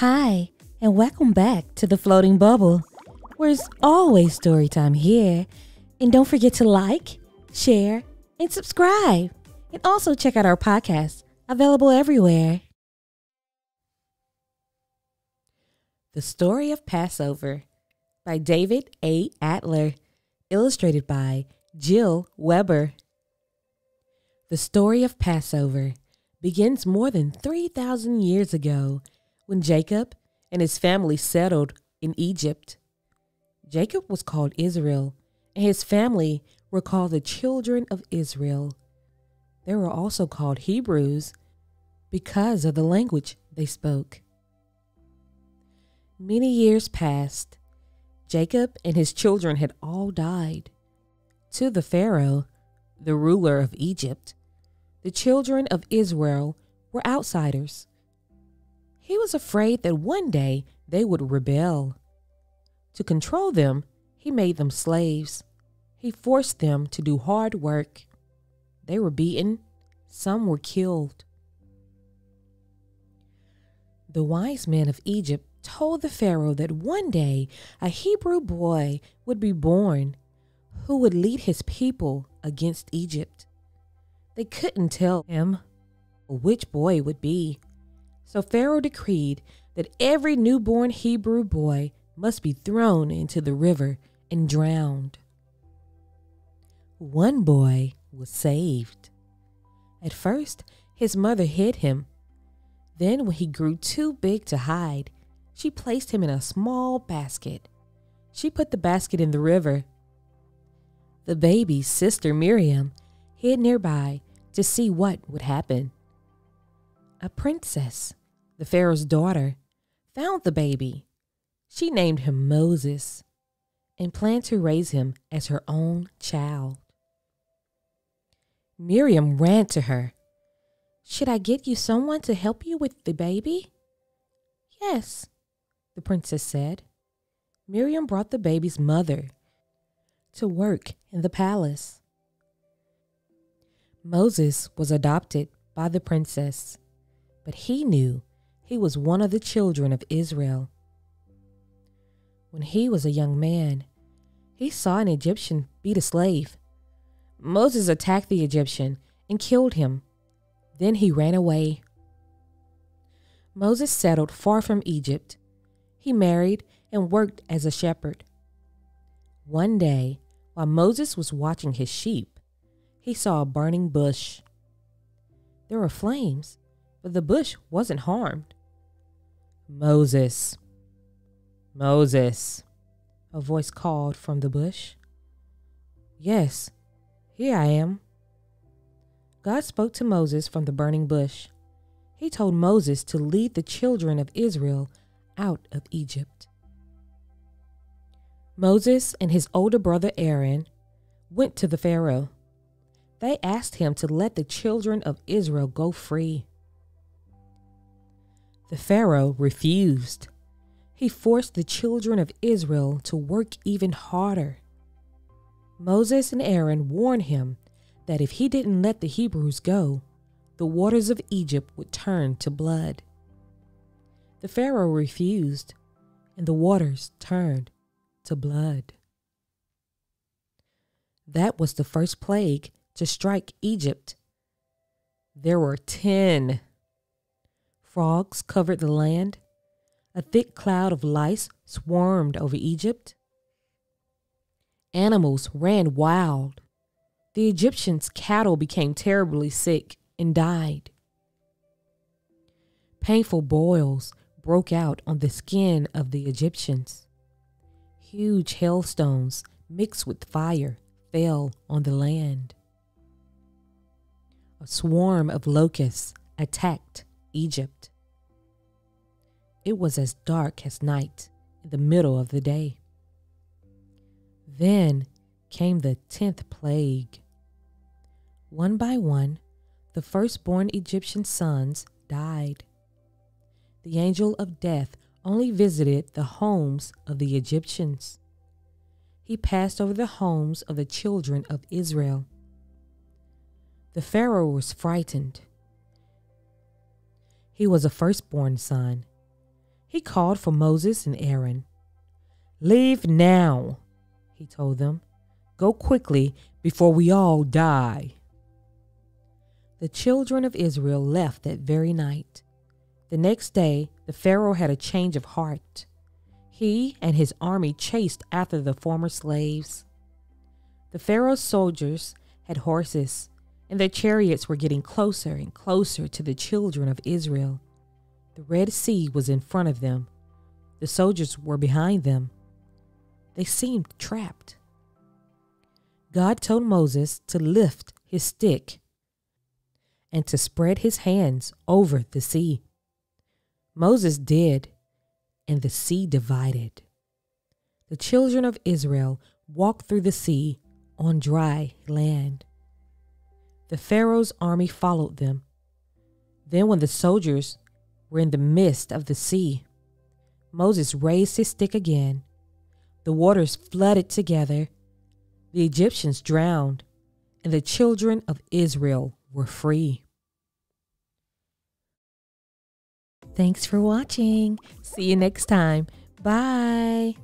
Hi, and welcome back to the Floating Bubble, where it's always story time here. And don't forget to like, share, and subscribe. And also check out our podcast, available everywhere. The Story of Passover by David A. Adler, illustrated by Jill Weber. The story of Passover begins more than 3,000 years ago when Jacob and his family settled in Egypt. Jacob was called Israel, and his family were called the children of Israel. They were also called Hebrews because of the language they spoke. Many years passed. Jacob and his children had all died. To the Pharaoh, the ruler of Egypt, the children of Israel were outsiders. He was afraid that one day they would rebel. To control them, he made them slaves. He forced them to do hard work. They were beaten, some were killed. The wise men of Egypt told the Pharaoh that one day a Hebrew boy would be born who would lead his people against Egypt. They couldn't tell him which boy it would be. So Pharaoh decreed that every newborn Hebrew boy must be thrown into the river and drowned. One boy was saved. At first, his mother hid him. Then, when he grew too big to hide, she placed him in a small basket. She put the basket in the river. The baby's sister, Miriam, hid nearby to see what would happen. A princess, the Pharaoh's daughter, found the baby. She named him Moses and planned to raise him as her own child. Miriam ran to her. Should I get you someone to help you with the baby? Yes, the princess said. Miriam brought the baby's mother to work in the palace. Moses was adopted by the princess, but he knew he was one of the children of Israel. When he was a young man, he saw an Egyptian beat a slave. Moses attacked the Egyptian and killed him. Then he ran away. Moses settled far from Egypt. He married and worked as a shepherd. One day, while Moses was watching his sheep, he saw a burning bush. There were flames, but the bush wasn't harmed. Moses, Moses, a voice called from the bush. Yes, here I am. God spoke to Moses from the burning bush. He told Moses to lead the children of Israel out of Egypt. Moses and his older brother Aaron went to the Pharaoh they asked him to let the children of Israel go free. The Pharaoh refused. He forced the children of Israel to work even harder. Moses and Aaron warned him that if he didn't let the Hebrews go, the waters of Egypt would turn to blood. The Pharaoh refused, and the waters turned to blood. That was the first plague to strike Egypt. There were ten. Frogs covered the land. A thick cloud of lice swarmed over Egypt. Animals ran wild. The Egyptians' cattle became terribly sick and died. Painful boils broke out on the skin of the Egyptians. Huge hailstones mixed with fire fell on the land a swarm of locusts attacked Egypt. It was as dark as night in the middle of the day. Then came the tenth plague. One by one, the firstborn Egyptian sons died. The angel of death only visited the homes of the Egyptians. He passed over the homes of the children of Israel the Pharaoh was frightened. He was a firstborn son. He called for Moses and Aaron. Leave now, he told them. Go quickly before we all die. The children of Israel left that very night. The next day, the Pharaoh had a change of heart. He and his army chased after the former slaves. The Pharaoh's soldiers had horses, and their chariots were getting closer and closer to the children of Israel. The Red Sea was in front of them, the soldiers were behind them. They seemed trapped. God told Moses to lift his stick and to spread his hands over the sea. Moses did, and the sea divided. The children of Israel walked through the sea on dry land. The Pharaoh's army followed them. Then, when the soldiers were in the midst of the sea, Moses raised his stick again. The waters flooded together. The Egyptians drowned, and the children of Israel were free. Thanks for watching. See you next time. Bye.